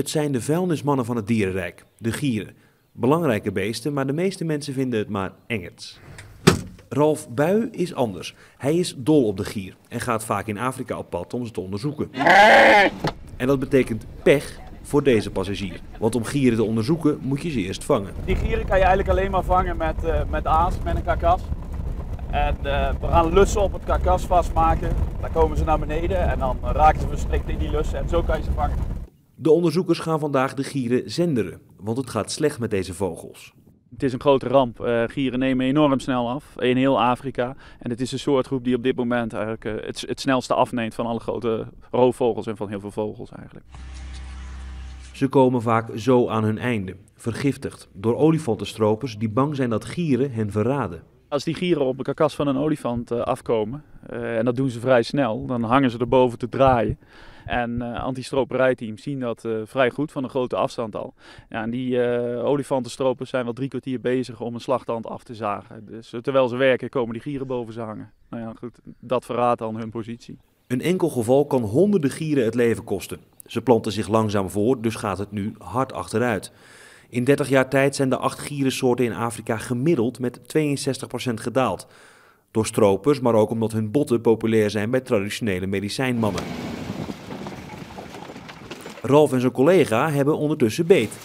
Het zijn de vuilnismannen van het dierenrijk, de gieren. Belangrijke beesten, maar de meeste mensen vinden het maar engerts. Ralf Bui is anders. Hij is dol op de gier en gaat vaak in Afrika op pad om ze te onderzoeken. En dat betekent pech voor deze passagier. Want om gieren te onderzoeken moet je ze eerst vangen. Die gieren kan je eigenlijk alleen maar vangen met, uh, met aas, met een karkas. En uh, we gaan lussen op het karkas vastmaken. Dan komen ze naar beneden en dan raken ze verstrikt in die lussen en zo kan je ze vangen. De onderzoekers gaan vandaag de gieren zenderen, want het gaat slecht met deze vogels. Het is een grote ramp. Uh, gieren nemen enorm snel af in heel Afrika. En het is een soortgroep die op dit moment eigenlijk uh, het, het snelste afneemt van alle grote roofvogels en van heel veel vogels eigenlijk. Ze komen vaak zo aan hun einde, vergiftigd door olifantenstropers die bang zijn dat gieren hen verraden. Als die gieren op de karkas van een olifant uh, afkomen, en dat doen ze vrij snel, dan hangen ze erboven te draaien. En uh, anti-stroperijteams zien dat vrij goed van een grote afstand al. Ja, en die uh, olifantenstropers zijn wel drie kwartier bezig om een slagtand af te zagen. Dus terwijl ze werken komen die gieren boven ze hangen. Nou ja, goed, dat verraadt dan hun positie. Een enkel geval kan honderden gieren het leven kosten. Ze planten zich langzaam voor, dus gaat het nu hard achteruit. In 30 jaar tijd zijn de acht gierensoorten in Afrika gemiddeld met 62% gedaald. Door stropers, maar ook omdat hun botten populair zijn bij traditionele medicijnmannen. Ralf en zijn collega hebben ondertussen beet.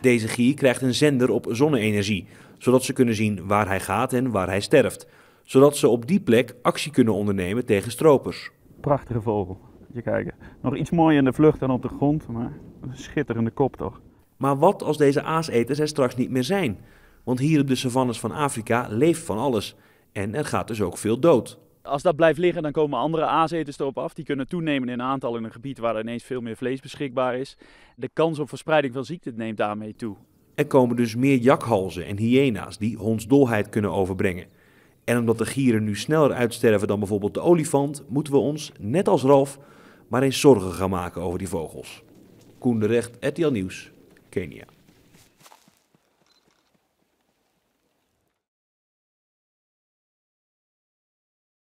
Deze gier krijgt een zender op zonne-energie, zodat ze kunnen zien waar hij gaat en waar hij sterft. Zodat ze op die plek actie kunnen ondernemen tegen stropers. Prachtige vogel. Je kijken. Nog iets mooier in de vlucht dan op de grond, maar een schitterende kop toch. Maar wat als deze aaseters er straks niet meer zijn? Want hier op de savannes van Afrika leeft van alles. En er gaat dus ook veel dood. Als dat blijft liggen, dan komen andere aaseters erop af. Die kunnen toenemen in aantal in een gebied waar er ineens veel meer vlees beschikbaar is. De kans op verspreiding van ziekte neemt daarmee toe. Er komen dus meer jakhalzen en hyena's die hondsdolheid kunnen overbrengen. En omdat de gieren nu sneller uitsterven dan bijvoorbeeld de olifant, moeten we ons, net als Ralf, maar eens zorgen gaan maken over die vogels. Koen de Recht, RTL Nieuws, Kenya.